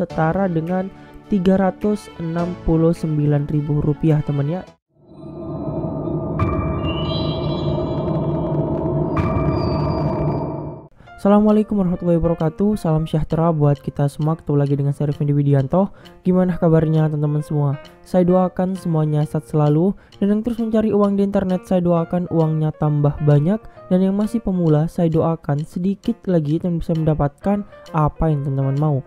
setara dengan Rp369.000 teman ya. Assalamualaikum warahmatullahi wabarakatuh. Salam sejahtera buat kita semua. Ketemu lagi dengan saya Revindi Widianto. Gimana kabarnya teman-teman semua? Saya doakan semuanya sehat selalu Dan yang terus mencari uang di internet Saya doakan uangnya tambah banyak. Dan yang masih pemula Saya doakan sedikit lagi Dan bisa mendapatkan apa yang teman-teman mau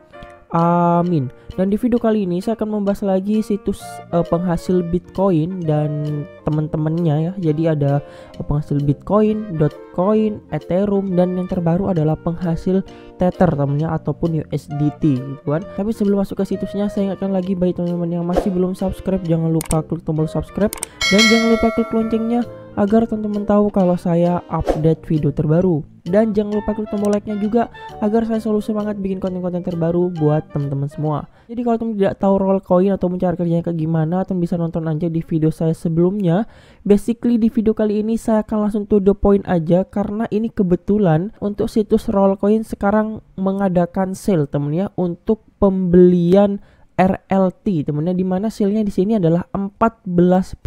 Amin. Dan di video kali ini saya akan membahas lagi situs uh, penghasil Bitcoin dan teman-temannya ya. Jadi ada uh, penghasil Bitcoin, Dogecoin, Ethereum dan yang terbaru adalah penghasil Tether temennya ataupun USDT gitu kan. Tapi sebelum masuk ke situsnya saya ingatkan lagi bagi teman-teman yang masih belum subscribe jangan lupa klik tombol subscribe dan jangan lupa klik loncengnya agar teman-teman tahu kalau saya update video terbaru. Dan jangan lupa klik tombol like-nya juga agar saya selalu semangat bikin konten-konten terbaru buat teman-teman semua. Jadi kalau teman tidak tahu roll coin atau mencari kerjanya kayak gimana, teman bisa nonton aja di video saya sebelumnya. Basically di video kali ini saya akan langsung to the point aja karena ini kebetulan untuk situs roll coin sekarang mengadakan sale temen ya untuk pembelian RLT temennya di mana sale-nya di sini adalah 14%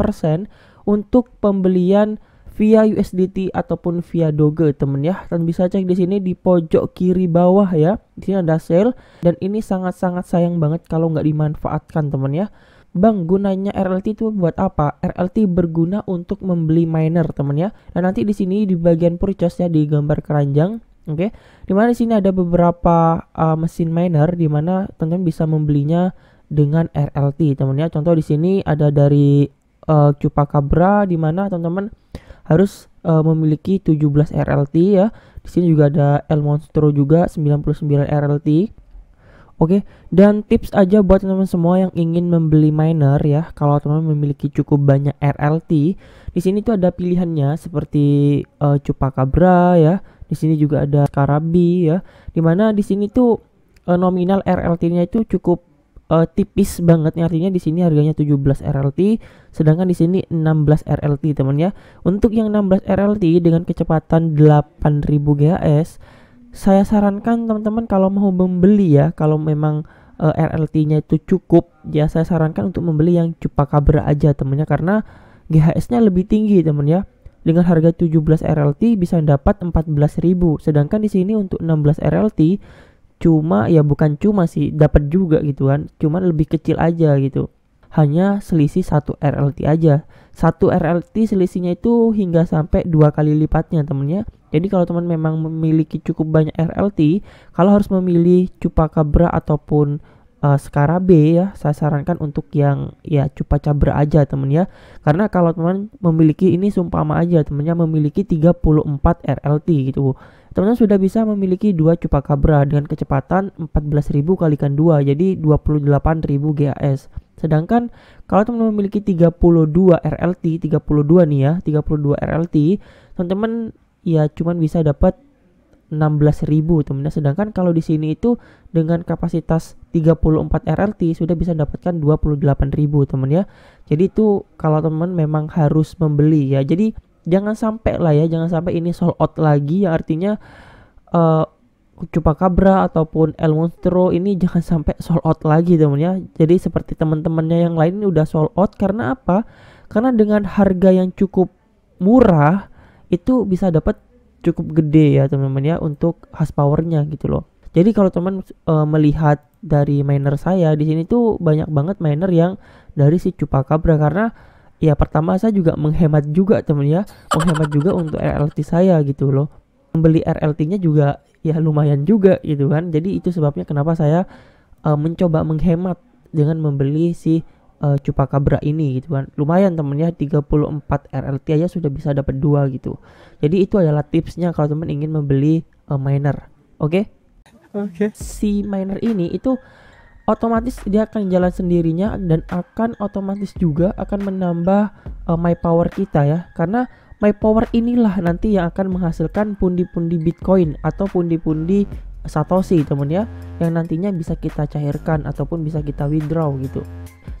untuk pembelian via USDT ataupun via Doge temen ya dan bisa cek di sini di pojok kiri bawah ya di sini ada sale dan ini sangat-sangat sayang banget kalau nggak dimanfaatkan temen ya Bang, gunanya RLT itu buat apa? RLT berguna untuk membeli miner, temen ya. Dan nanti di sini di bagian purchase ya di gambar keranjang, oke. Okay? Di mana di sini ada beberapa uh, mesin miner di mana teman-teman bisa membelinya dengan RLT, temen ya. Contoh di sini ada dari uh, Chupacabra di mana teman-teman harus uh, memiliki 17 RLT ya. Di sini juga ada El Monstro juga 99 RLT. Oke, dan tips aja buat teman-teman semua yang ingin membeli miner ya. Kalau teman-teman memiliki cukup banyak RLT, di sini tuh ada pilihannya seperti uh, Chupacabra ya. Di sini juga ada Karabi ya. Di mana di sini tuh uh, nominal RLT-nya itu cukup uh, tipis banget nih artinya di sini harganya 17 RLT sedangkan di sini 16 RLT teman ya. Untuk yang 16 RLT dengan kecepatan 8000 GHz saya sarankan teman-teman kalau mau membeli ya kalau memang uh, eh, RLT-nya itu cukup ya saya sarankan untuk membeli yang Chupacabra aja temennya karena GHS-nya lebih tinggi teman ya. Dengan harga 17 RLT bisa dapat 14.000 sedangkan di sini untuk 16 RLT cuma ya bukan cuma sih dapat juga gitu kan. Cuman lebih kecil aja gitu. Hanya selisih satu RLT aja. Satu RLT selisihnya itu hingga sampai dua kali lipatnya temennya. Jadi kalau teman memang memiliki cukup banyak RLT kalau harus memilih Cupacabra ataupun uh, Skarabe ya saya sarankan untuk yang ya Cupa Cabra aja temen ya. Karena kalau teman memiliki ini sumpama aja temennya memiliki 34 RLT gitu teman-teman sudah bisa memiliki dua Chupacabra dengan kecepatan 14.000 kalikan 2 jadi 28.000 GAS sedangkan kalau teman memiliki 32 RLT 32 nih ya 32 RLT teman-teman ya cuman bisa dapat 16.000 teman-teman. Sedangkan kalau di sini itu dengan kapasitas 34 RLT sudah bisa dapatkan 28.000 teman ya. Jadi itu kalau teman memang harus membeli ya. Jadi jangan sampai lah ya jangan sampai ini sold out lagi ya artinya uh, Chupacabra ataupun El Monstro ini jangan sampai sold out lagi teman ya. Jadi seperti teman-temannya yang lain ini udah sold out karena apa? Karena dengan harga yang cukup murah itu bisa dapat cukup gede ya teman-teman ya untuk has powernya gitu loh. Jadi kalau teman uh, melihat dari miner saya di sini tuh banyak banget miner yang dari si Chupacabra karena ya pertama saya juga menghemat juga temen ya. Menghemat juga untuk RLT saya gitu loh. Membeli RLT-nya juga ya lumayan juga gitu kan. Jadi itu sebabnya kenapa saya uh, mencoba menghemat dengan membeli si uh, Cupacabra ini gitu kan. Lumayan temen ya 34 RLT aja sudah bisa dapat dua gitu. Jadi itu adalah tipsnya kalau temen ingin membeli uh, miner. Oke? Okay? oke. Okay. si miner ini itu otomatis dia akan jalan sendirinya dan akan otomatis juga akan menambah uh, my power kita ya. Karena my power inilah nanti yang akan menghasilkan pundi-pundi bitcoin atau pundi-pundi satoshi temen ya yang nantinya bisa kita cairkan ataupun bisa kita withdraw gitu.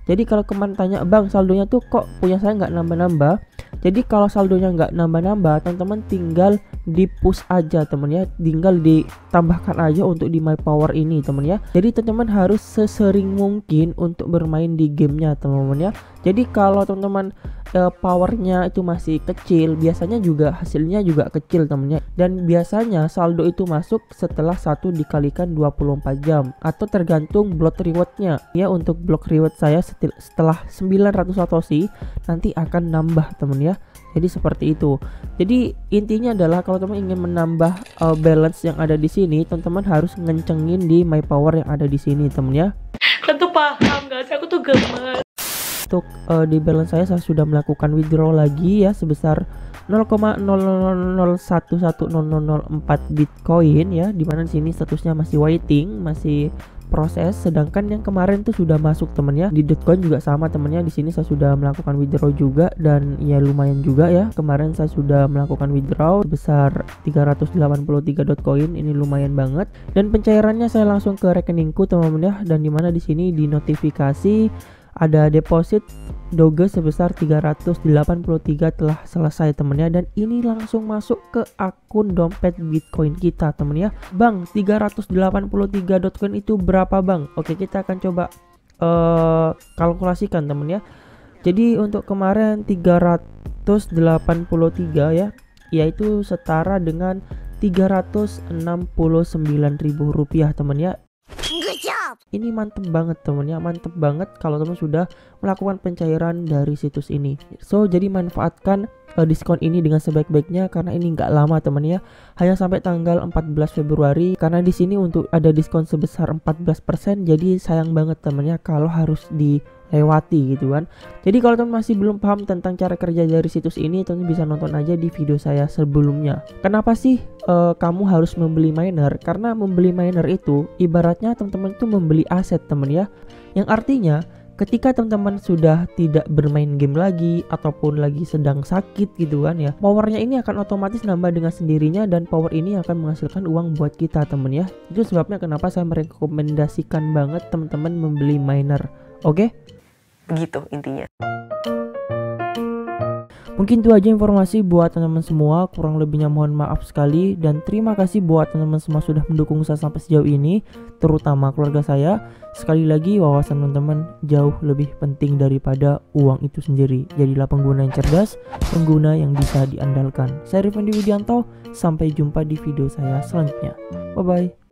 Jadi kalau kemarin tanya bang saldonya tuh kok punya saya nggak nambah-nambah? Jadi kalau saldonya nggak nambah-nambah teman-teman tinggal di push aja temen ya. Tinggal ditambahkan aja untuk di my power ini temen ya. Jadi teman-teman harus sesering mungkin untuk bermain di gamenya teman-teman ya. Jadi kalau teman-teman uh, powernya itu masih kecil biasanya juga hasilnya juga kecil temennya dan biasanya saldo itu masuk setelah satu dikalikan 24 jam. Atau tergantung block rewardnya. Ya untuk block reward saya setelah 900 satoshi nanti akan nambah temen ya jadi seperti itu. Jadi intinya adalah kalau teman ingin menambah uh, balance yang ada di sini teman-teman harus ngencengin di my power yang ada di sini temen ya. Tuh paham gak sih? Aku tuh gemes. Untuk uh, di balance saya saya sudah melakukan withdraw lagi ya sebesar 0,000110004 Bitcoin ya di mana di sini statusnya masih waiting masih proses sedangkan yang kemarin tuh sudah masuk temennya di Dogecoin juga sama temennya di sini saya sudah melakukan withdraw juga dan ya lumayan juga ya. Kemarin saya sudah melakukan withdraw sebesar 383 Dogecoin ini lumayan banget. Dan pencairannya saya langsung ke rekeningku teman-teman ya. Dan di mana di sini di notifikasi ada deposit Doge sebesar 383 telah selesai temennya dan ini langsung masuk ke akun dompet Bitcoin kita temen ya. Bang, 383 Dogecoin itu berapa bang? Oke kita akan coba uh, kalkulasikan temen ya. Jadi untuk kemarin 383 ya, yaitu setara dengan 369.000 rupiah temen ini mantep banget temen ya mantep banget kalau teman sudah melakukan pencairan dari situs ini. So jadi manfaatkan uh, diskon ini dengan sebaik-baiknya karena ini nggak lama temen ya hanya sampai tanggal 14 Februari. Karena di sini untuk ada diskon sebesar 14% jadi sayang banget temennya kalau harus di lewati gitu kan. Jadi kalau teman masih belum paham tentang cara kerja dari situs ini teman bisa nonton aja di video saya sebelumnya. Kenapa sih uh, kamu harus membeli miner. Karena membeli miner itu ibaratnya teman-teman itu membeli aset teman ya. Yang artinya ketika teman-teman sudah tidak bermain game lagi ataupun lagi sedang sakit gitu kan ya powernya ini akan otomatis nambah dengan sendirinya dan power ini akan menghasilkan uang buat kita temen ya. Itu sebabnya kenapa saya merekomendasikan banget teman-teman membeli miner. Oke? Okay? gitu intinya Mungkin itu aja informasi buat teman-teman semua. Kurang lebihnya mohon maaf sekali dan terima kasih buat teman-teman semua sudah mendukung saya sampai sejauh ini, terutama keluarga saya. Sekali lagi wawasan teman-teman jauh lebih penting daripada uang itu sendiri. Jadilah pengguna yang cerdas, pengguna yang bisa diandalkan. Saya Rifandi Widianto, sampai jumpa di video saya selanjutnya. Bye bye.